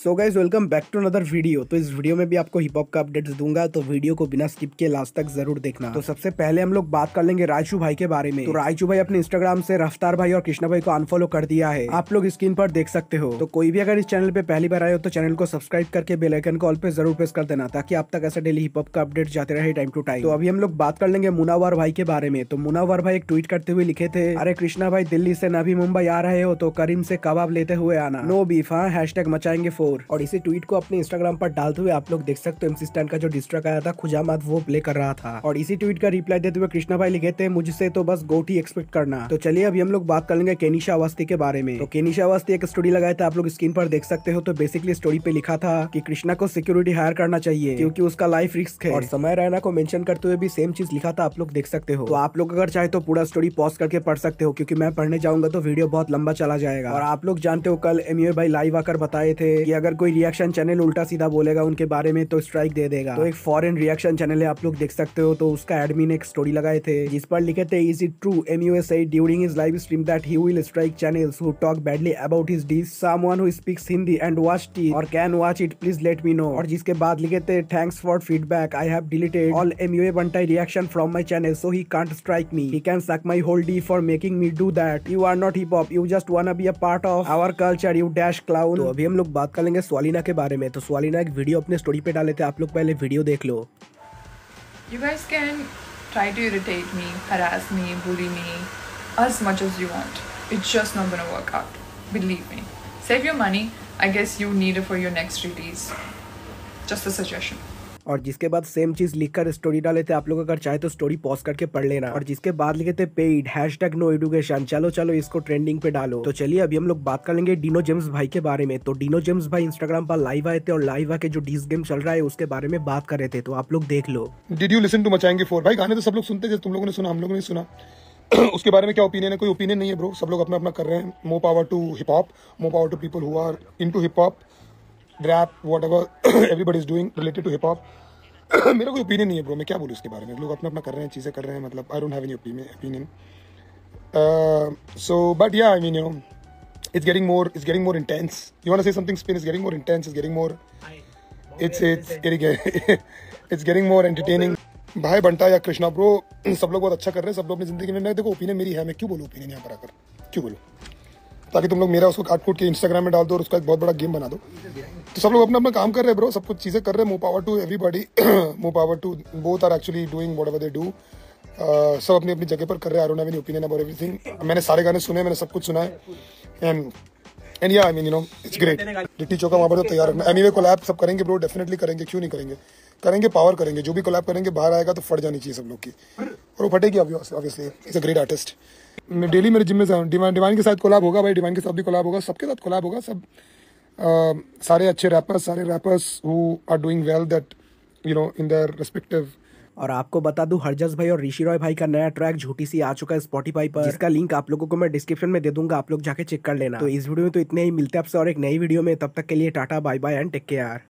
So guys welcome back to another video तो इस video में भी आपको हिप हॉप का अपडेट्स दूँगा तो वीडियो को बिना स्किप के लास्ट तक ज़रूर देखना। तो सबसे पहले हम लोग बात कर लेंगे रायचू भाई के बारे में। तो रायचू भाई अपने इंस्टाग्राम से रफ्तार भाई और कृष्णा भाई को अनफॉलो कर दिया है। आप लोग स्क्रीन पर देख सकते हो। तो कोई भी अगर इस चैनल पे पहली बार आए हो तो चैनल को सब्सक्राइब करके बेल आइकन कॉल पे ज़रूर प्रेस कर देना, ताकि आप तक ऐसा डेली हिप हॉप का अपडेट जाते रहे टाइम टू टाइम तो अभी हम लोग बात कर लेंगे मुनावर भाई के बारे में। तो मुनावर भाई एक ट्वीट करते हुए लिखे थे, अरे कृष्णा भाई, दिल्ली से नभी मुंबई आ रहे हो तो करीम से कबाब लेते हुए आना। नो बीफ हाँ? हैश मचाएँगे फोर और इसी ट्वीट को अपने इंस्टाग्राम पर डालते हुए आप लोग देख सकते हो एमसी का जो डिस्ट्रक आया था, खुजामात वो प्ले कर रहा था। और इसी ट्वीट का रिप्लाई देते हुए कृष्णा भाई लिखे थे, मुझसे तो बस गोट ही एक्सपेक्ट करना। तो चलिए अभी हम लोग बात कर लेंगे केनिशा अवस्थी के बारे में। तो केनिशा अवस्थी एक स्टोरी लगाया था, आप लोग स्क्रीन पर देख सकते हो तो बेसिकली स्टोरी पे लिखा था कि कृष्णा को सिक्योरिटी हायर करना चाहिए, क्यूँकी उसका लाइफ रिस्क है। और समय रैना को मेंशन करते हुए भी सेम चीज़ लिखा था, आप लोग देख सकते हो। तो आप लोग अगर चाहे तो पूरा स्टोरी पॉज करके पढ़ सकते हो, क्योंकि मैं पढ़ने जाऊँगा तो वीडियो बहुत लंबा चला जाएगा। और आप लोग जानते हो, कल एम भाई लाइव आकर बताए थे कि अगर कोई रिएक्शन चैनल उल्टा सीधा बोलेगा उनके बारे में तो स्ट्राइक दे देगा। तो एक फॉरेन रिएक्शन चैनल है, आप लोग देख सकते हो तो उसका एडमिन एक स्टोरी लगाए थे, जिस पर लिखे थे is it true M U S I during his live stream that he will strike channels who talk badly about his diss someone who speaks Hindi and watch T और can watch it please let me know और जिसके बाद लिखे थे thanks for feedback I have deleted all M U A reaction from my channel so he can't strike me he can suck my whole D for making me do that you are not hip hop you just wanna a part of our culture you dash clown तो अभी हम लोग बात कर लेंगे स्वालिना के बारे में तो स्वालिना एक वीडियो अपने स्टोरी पे डाले थे आप लोग पहले वीडियो देख लो you guys can try to irritate me harass me bully me as much as you want. It's just not going to work out. Believe me. Save your money. I guess you need it for your next release. Just a suggestion. और जिसके बाद same चीज़ लिखकर story डाले थे आप लोग अगर चाहे तो स्टोरी पॉज करके पढ़ लेना। और जिसके बाद लिखे थे paid hashtag no education चलो चलो, इसको ट्रेंडिंग पे डालो। तो चलिए, अभी हम लोग बात कर लेंगे डिनो जेम्स भाई के बारे में। तो डिनो जेम्स भाई इंस्टाग्राम पर लाइव आए थे और लाइव आके जो डीस गेम चल रहा है, उसके बारे में बात कर रहे थे। तो आप लोग देख लो। Did you listen to Machayenge four भाई, गाने तो सब लोग सुनते थे, तुम लोगों ने सुना, हम लोगों ने सुना। उसके बारे में क्या ओपिनियन है? कोई ओपिनियन नहीं है ब्रो सब लोग अपना अपना कर रहे हैं। Mo power to hip hop mo power to people who are into hip hop rap whatever everybody is doing related to hip hop मेरा कोई ओपिनियन नहीं है ब्रो मैं क्या बोलूँ इसके बारे में? लोग अपना अपना कर रहे हैं चीज़ें कर रहे हैं मतलब I don't have any opinion so but yeah I mean you know it's getting more it's getting more intense. You want to say something spin? Is getting more intense it's getting more it's it's getting it's getting more entertaining. भाई बंटा या Krishna bro सब लोग बहुत अच्छा कर रहे हैं सब लोग अपनी ज़िंदगी में मैं देखो ओपिनियन मेरी है मैं क्यों बोलूँ ओपिनियन यहाँ पर आकर? क्यों बोलूँ? ताकि तुम लोग मेरा उसको काट कूट के इंस्टाग्राम में डाल दो और उसका एक बहुत बड़ा गेम बना दो। तो सब लोग अपना अपना काम कर रहे हैं ब्रो सब कुछ चीज़ें कर रहे हैं. Mo power to everybody mo power to both are actually doing whatever they do सब अपनी अपनी जगह पर कर रहे हैं. आई ओपिनियन अबाउट एवरीथिंग मैंने सारे गाने सुने, मैंने सब कुछ सुना है. And and yeah I mean you know it's great litti chokha वहाँ पर तो तैयार रखना एनी वे कोलैब सब करेंगे ब्रो डेफिनेटली करेंगे. क्यों नहीं करेंगे? करेंगे पावर करेंगे. जो भी कोलैब करेंगे, बाहर आएगा तो फट जानी चाहिए सब लोग की. और वो फटेगी obviously is a great artist daily मेरे जिम में डिवाइन के साथ कोलाब होगा भाई. डिवाइन के साथ भी कोलैब होगा. सबके साथ कोलैब होगा. सब सारे अच्छे रैपर्स सारे rappers who are doing well that you know in their respective और आपको बता दूँ, हरजस भाई और ऋषि रॉय भाई का नया ट्रैक झूठी सी आ चुका है स्पॉटीफाई पर। इसका लिंक आप लोगों को मैं डिस्क्रिप्शन में दे दूँगा, आप लोग जाके चेक कर लेना। तो इस वीडियो में तो इतने ही, मिलते हैं आपसे और एक नई वीडियो में। तब तक के लिए tata bye bye and take care